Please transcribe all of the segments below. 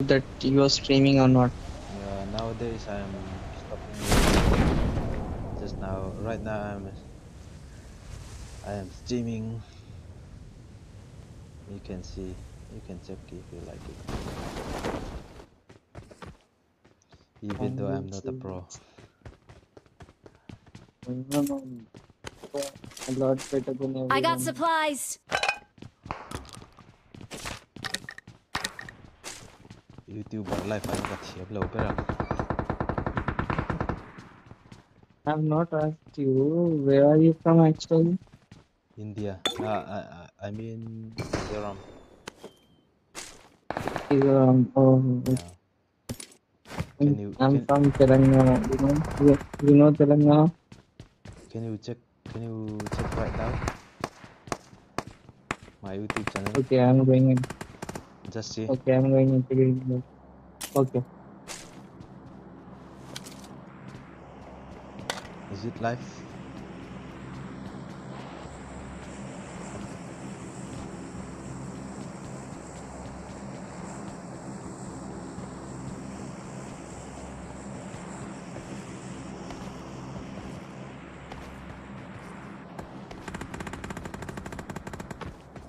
that you are streaming or not. Yeah, nowadays I'm stopping. Just now, right now I'm I am streaming. You can see, you can check if you like it. Even though I'm not a pro. No, no, a lot better than everyone. I got supplies. YouTuber live anh gặp thiệp lâu bây giờ. I have not asked you where are you from actually. India. Uh, I, I I mean Mizoram. Um, oh, Yeah. Can you I'm can, from Telangana. You know, you, you know Telangana. can you check can you check right now my YouTube channel? Okay, I'm going in. Just see. Okay, I'm going into it. Okay. Is it live?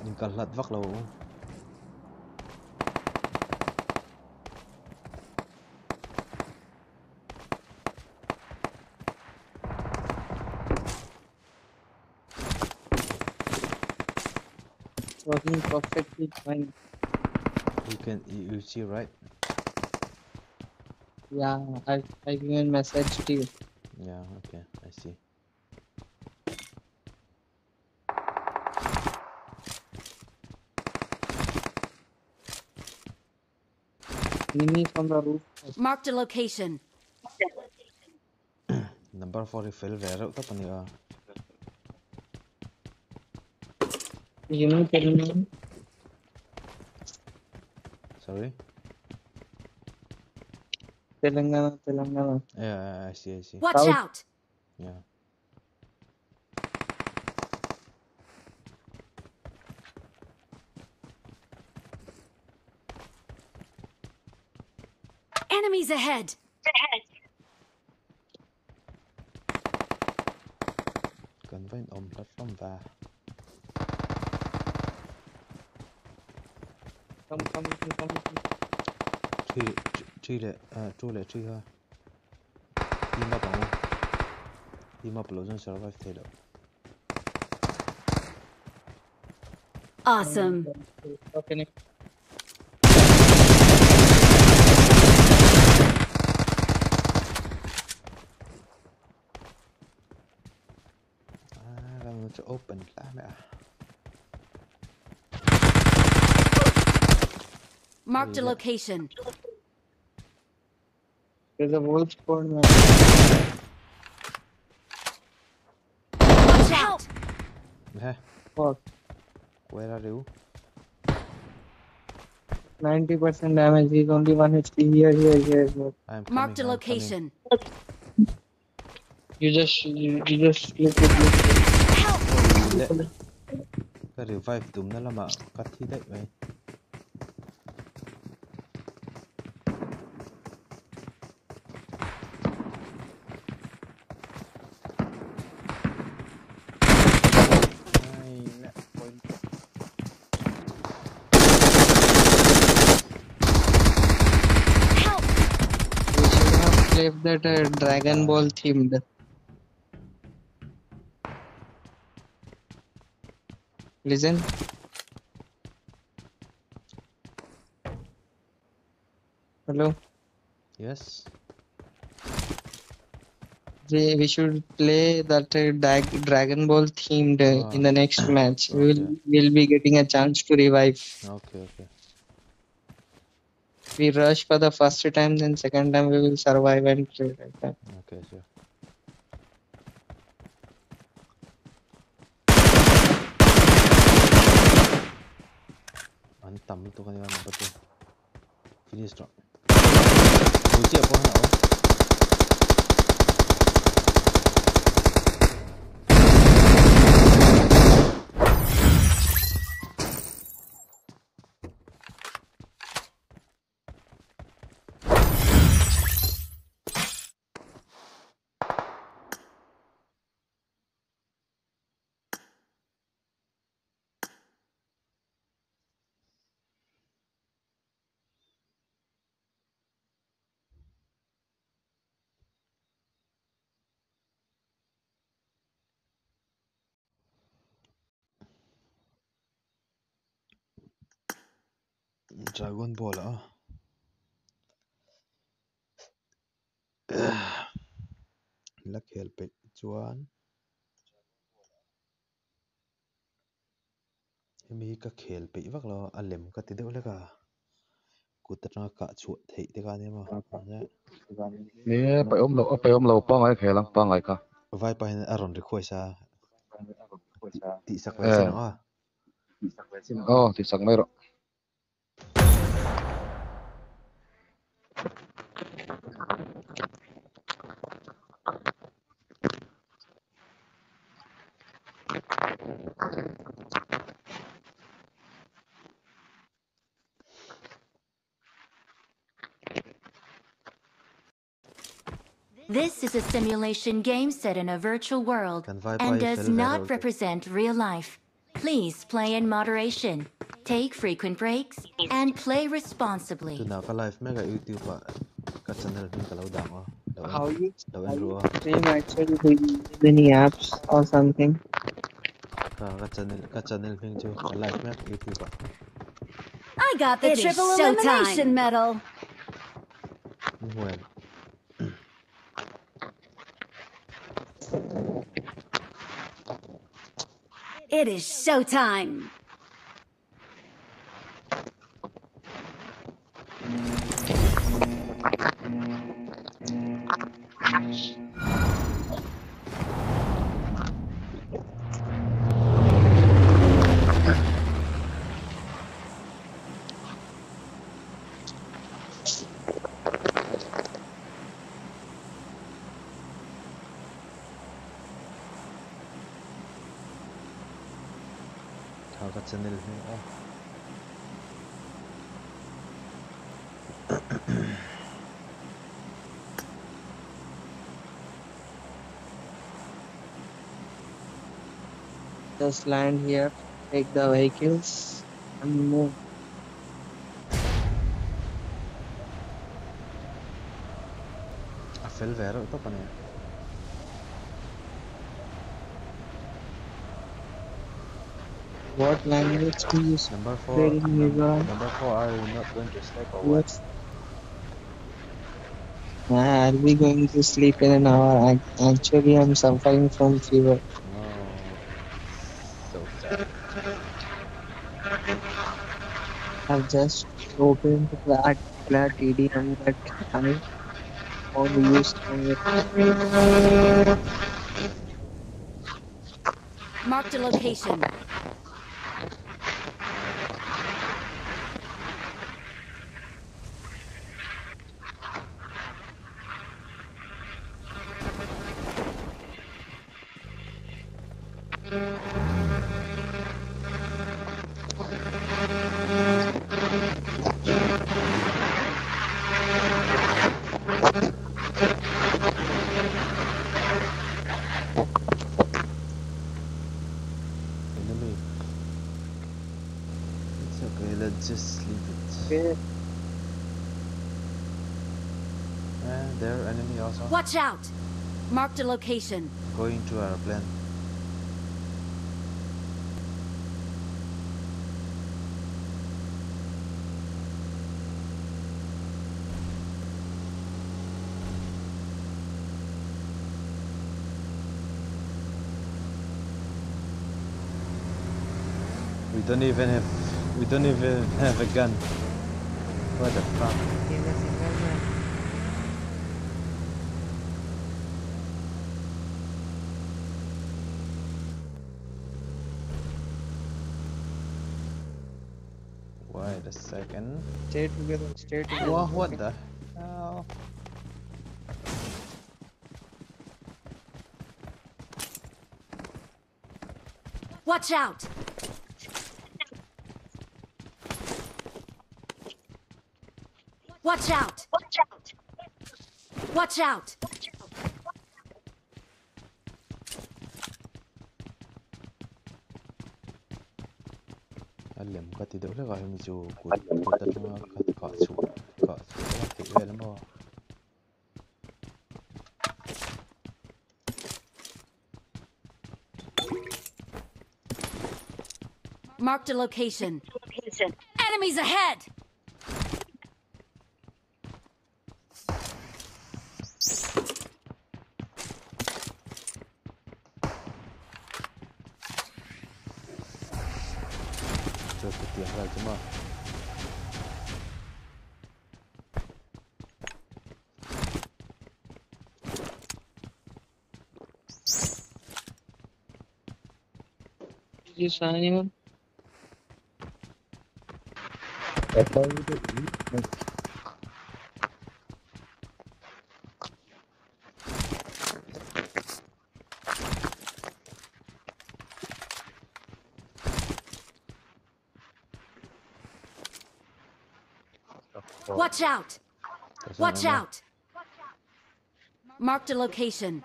Nhưng cần lật vắt lâu It's working perfectly fine. You can you, you see right? Yeah, I I even messaged you. Yeah, okay, I see. Enemy from the roof. Marked a location. Number 4 refill rare out apa nih? ah? You know Telangana? Sorry? Telangana, Telangana. Yeah, I see, I see. Watch South. out. Yeah. Enemies ahead. Cần với ôm rất lắm và Come, come, come, come. come. truy truy- truy lệ à truy lệ truy ha. Team up bằng Team up lỗ dân survive thế đâu. Awesome. Okay, next. À, làm nó cho open lá Marked a location. There's a wolf spawn man. Watch out. Nè, Fuck. where are you? 90% damage. He's only one HP. Here, here, here. here. I'm coming. Marked a I'm coming. location. You just, you, you just look at look Help. Lệ. at- Cái revive tụm nó là mà cắt thi đấy mày. Ai nè, point. Help. We should have played that uh, Dragon Ball themed. Listen. Hello. Yes. We, we should play that uh, Dragon Ball themed uh, in the next match. We will okay. we'll be getting a chance to revive. Okay, okay. We rush for the first time, then second time we will survive and play like that. Okay, sure. Mantap itu kan yang betul. Finish drop. Uji apa nak? Dragon Ball ah. la khel pe chuan hemi ka khel pe vak lo a lem ka ti deuh leka kut atanga kah chuah theih te ka nia ma ane ni pa om lo pa om lo pa ngai khelang pa ngai ka vai pa hin a ron request a ti sak vai sin a oh ti sak mai ro is a simulation game set in a virtual world and does not represent real life. Please play in moderation, take frequent breaks, and play responsibly. tu na ka live mega youtube pa ka channel hin ka lo oh. dang a lo How you lo how en ru you a stream actually? Do you use any apps or something? ka ka channel ka channel hin chu ka live mega youtube pa I got the It is triple showtime. elimination medal. ni It is showtime. Just land here, take the vehicles, and move. I fel vero to pa What language do you number 4 Very nearby. number 4 are you not going to sleep or what? Nah, I'll be going to sleep in an hour. Ac- Actually, I'm suffering from fever. no so sad I've just opened that flat EDM that I only used. Marked a location. enemy it's okay let's just leave it Okay. and there enemy also Watch out! Marked a location. going to our don't even have we don't even have a gun. What the fuck? Wait a second. Stay together, stay together. What what the hell? Watch out! Watch out! Watch out! Alam ka ti daw la kahit medyo kut kutat nga kat ka su ka su ti wel mo. Marked a location. Enemies ahead! Right, come on. You saw anyone? Watch out! Watch out! Marked a location.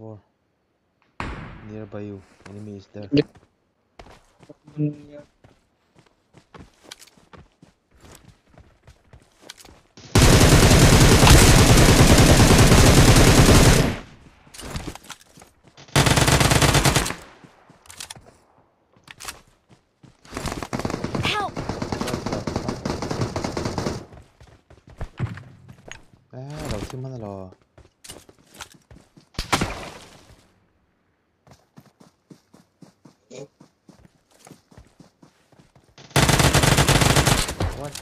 Number four. Nearby you. Enemy is there. Yeah. Mm, yeah. Help! À, đầu tiên mana lo.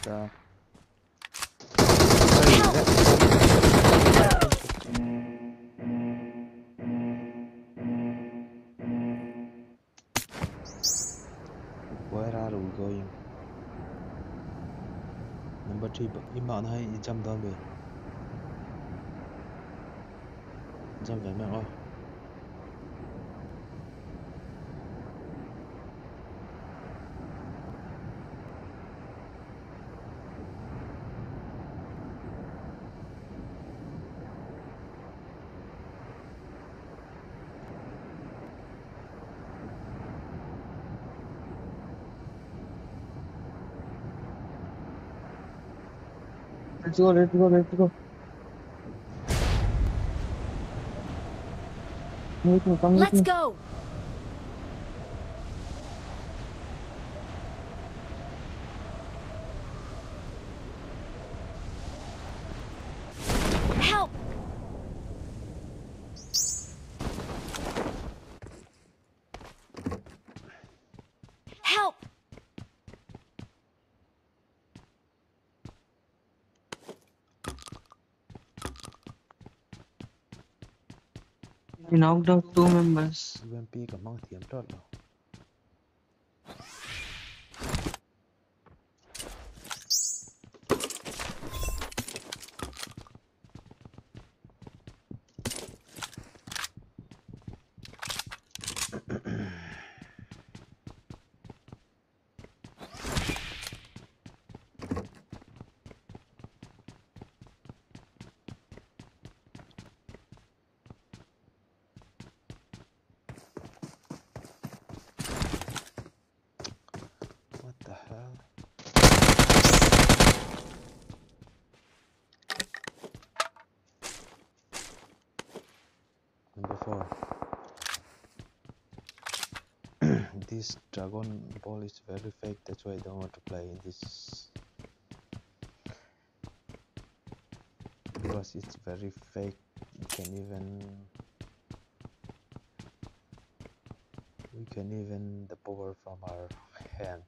Where are we going? Number three, but in bạn hay jump down về. Jump về mạng ơi. Let's go, let's go, let's go. Come with me, come with Let's me. go! Help! Help! Knocked out two members. UMP this Dragon Ball is very fake, that's why I don't want to play in this. Because it's very fake, you can even. We can even the power from our hand.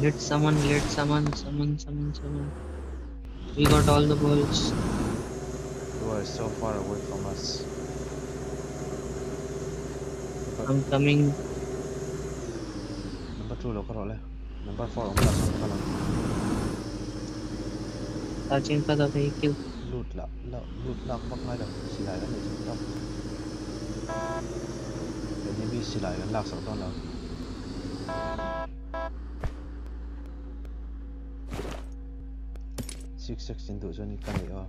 Let someone, let someone, someone, someone, someone. We got all the balls. You are so far away from us. I'm coming. Number two lo karo le. Eh? Number four ông ta sang kalang. Searching for the vehicle. Loot la, la, loot la bak ngay đâu. Xì lại cái này chúng ta. Enemy xì lại cái lạc sau đó là. Six sixteen tụi cho ni cái này à.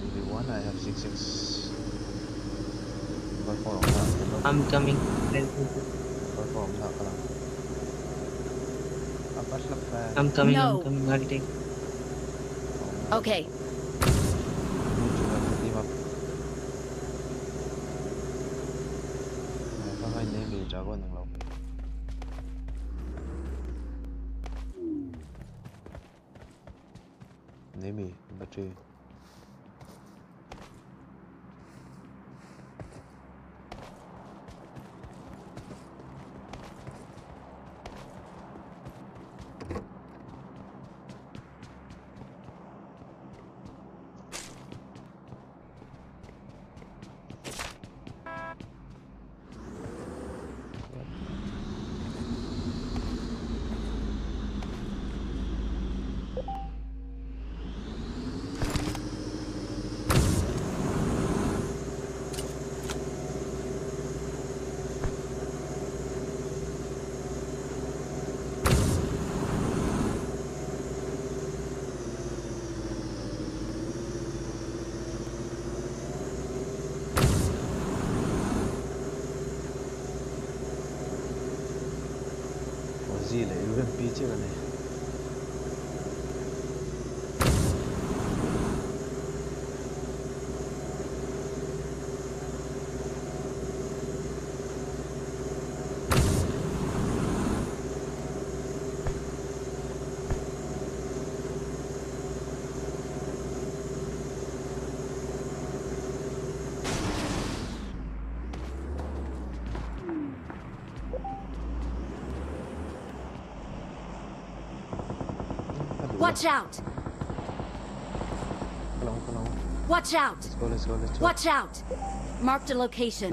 Maybe I have six six. Number four ông ta. Number I'm coming. number four ông. Apa lepas? I'm coming, No. I'm coming. I'll take. Okay. Bị Watch out! Cái lông, cái lông. Watch out! Let's go, let's go, let's go. Watch out! Marked a location.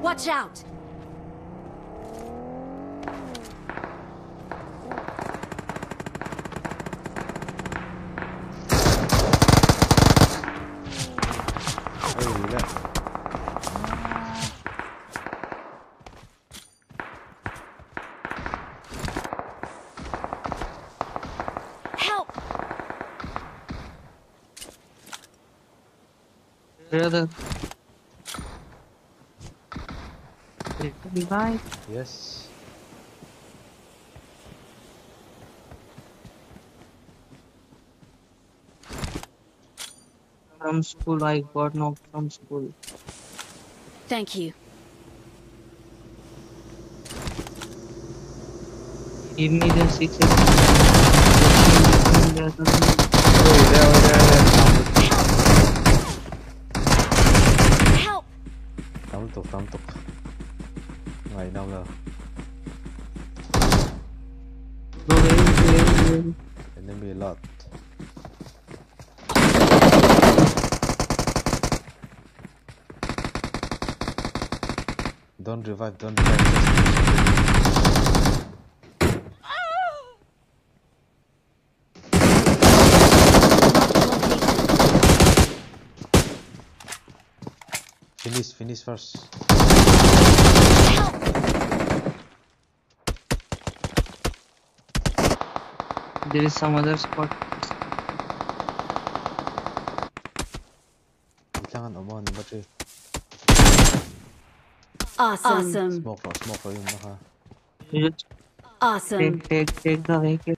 Watch out! Brother. Revive. Yes. From school, I got knocked from school. Thank you. Give me the six. Ôi, đeo, đeo, đeo. Help! Tám tục. Ngày nào rồi. Enemy a lot. Don't revive, don't revive. Finish, finish first. Help! There is some other spot. Kailangan umo, number 3. Awesome. Smoke ro, smoke ro yung naka. You Awesome. take take take the vehicle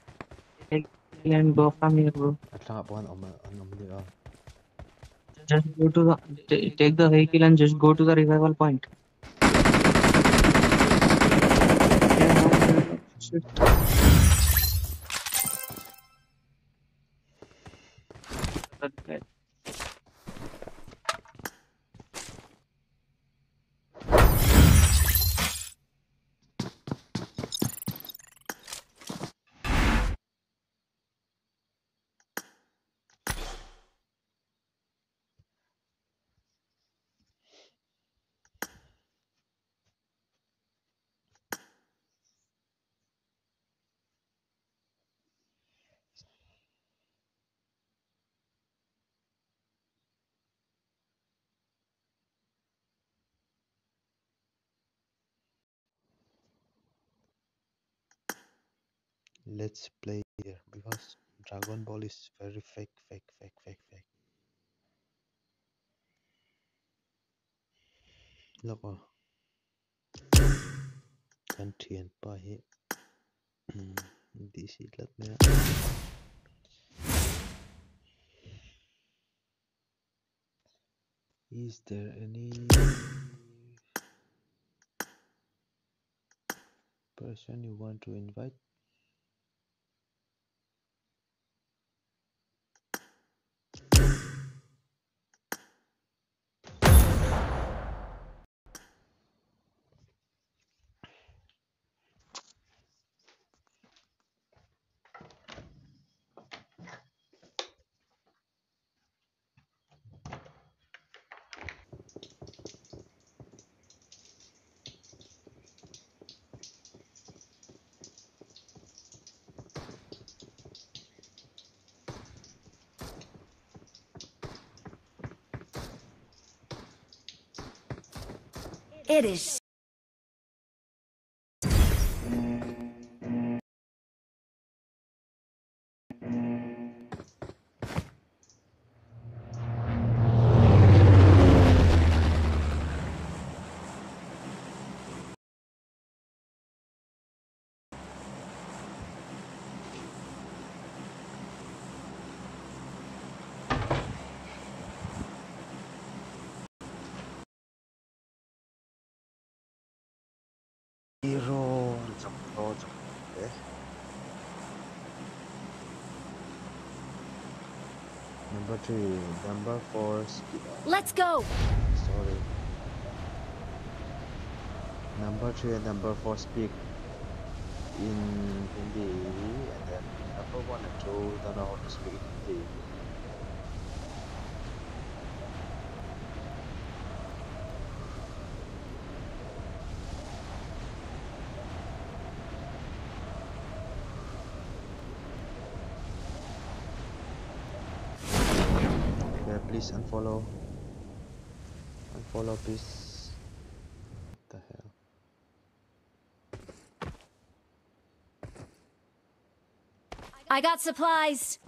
take and go from here, bro. At lang po ang umo, ang umo di oh. Just go to the take the vehicle and just go to the revival point. Yeah, shit. Okay. Let's play here because Dragon Ball is very fake, fake, fake, fake, fake. Look oh. Kan thiền pa hi. Mm, DC lật nữa. Is there any person you want to invite? It is. Hero jump oh jump eh. Number three, number four, speed. Let's go. Sorry. Number three and number four speak in Hindi, and then number one and two don't know how to speak Hindi. Yeah, please unfollow. Unfollow, please. What the hell? I got supplies.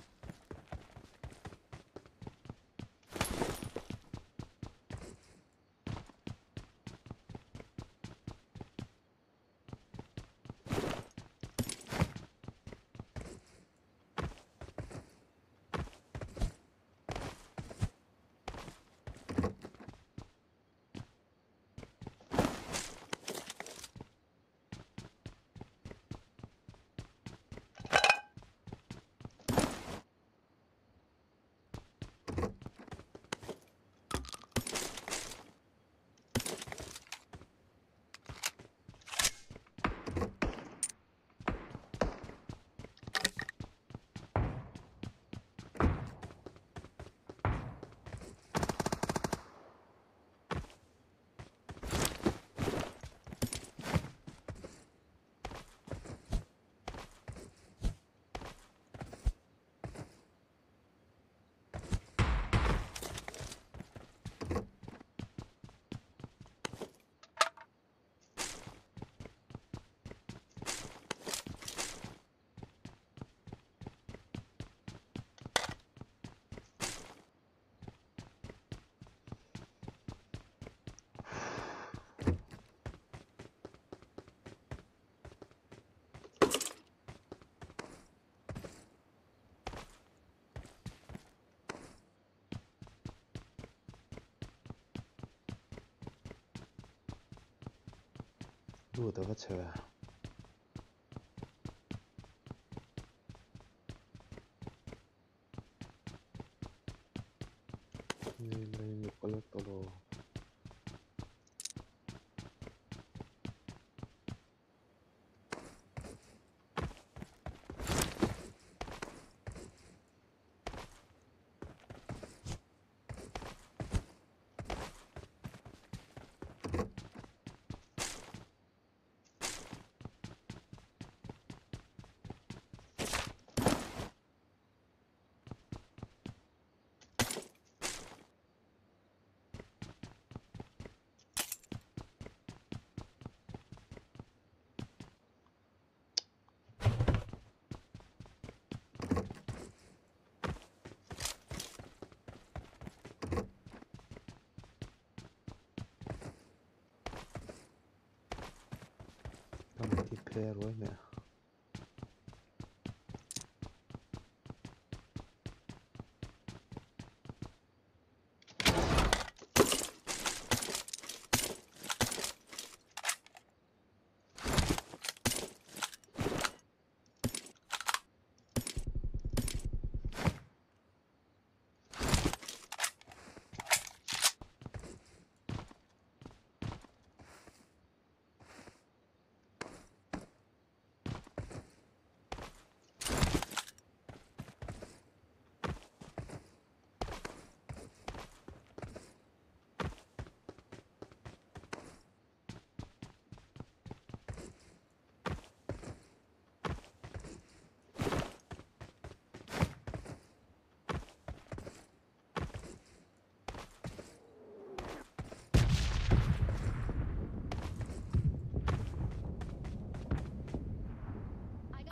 路都车。Eclair, ouais, né?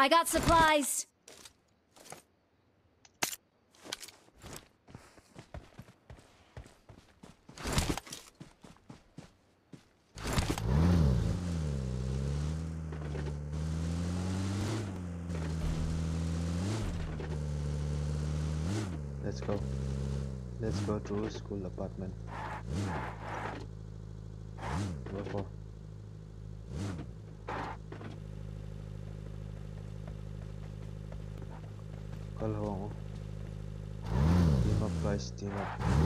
I got supplies. Let's go. Let's go to school apartment. 行了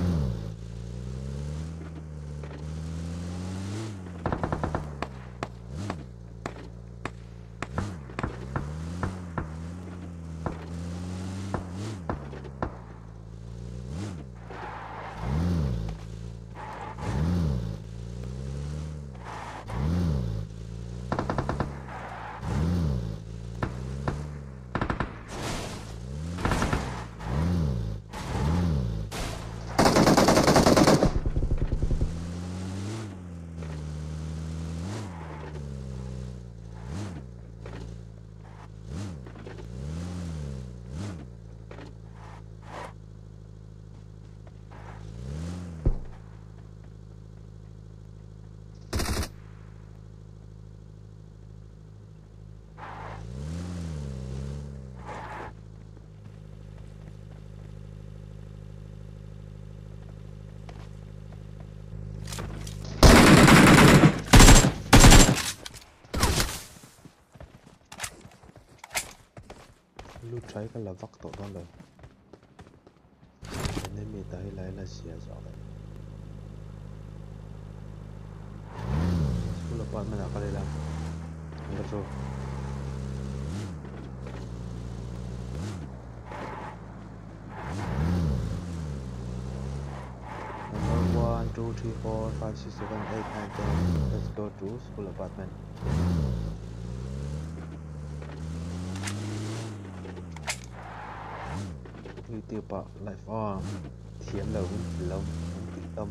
lúc trái cái là vắt tổ đó rồi nên mình tới lấy là xìa rõ đấy Cũng là quán mà nào có đây là Mình rồi One, two, three, four, five, six, seven, eight, nine, ten. Let's go to school apartment. Lại thiếm lồng lồng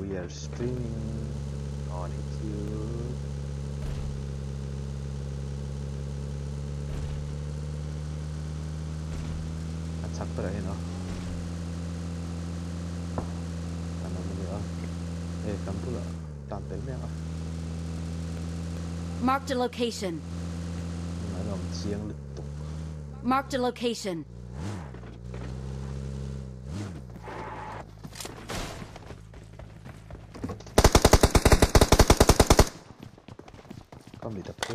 We are streaming on YouTube. Chắc tới đây nó. Nó mới nữa. Ê, cầm tu là tạm tính ạ. Marked a location. Nó làm chiêng lực tục. Marked a location. Con bị tập kia